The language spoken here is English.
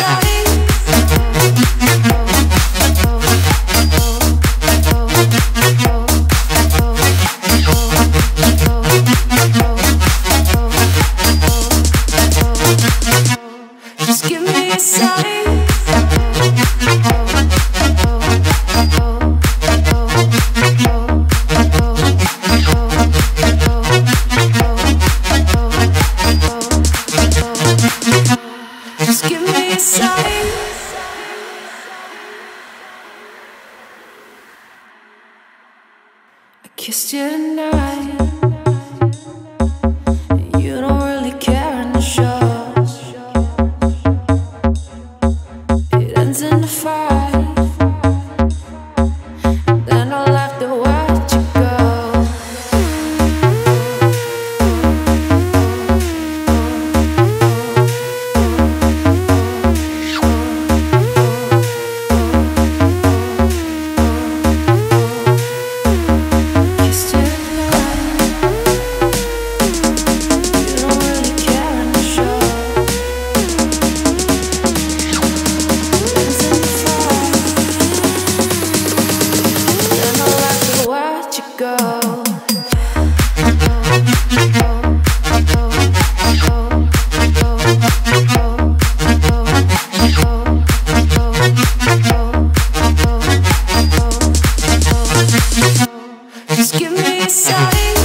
a I kissed you tonight. Just give me a sign.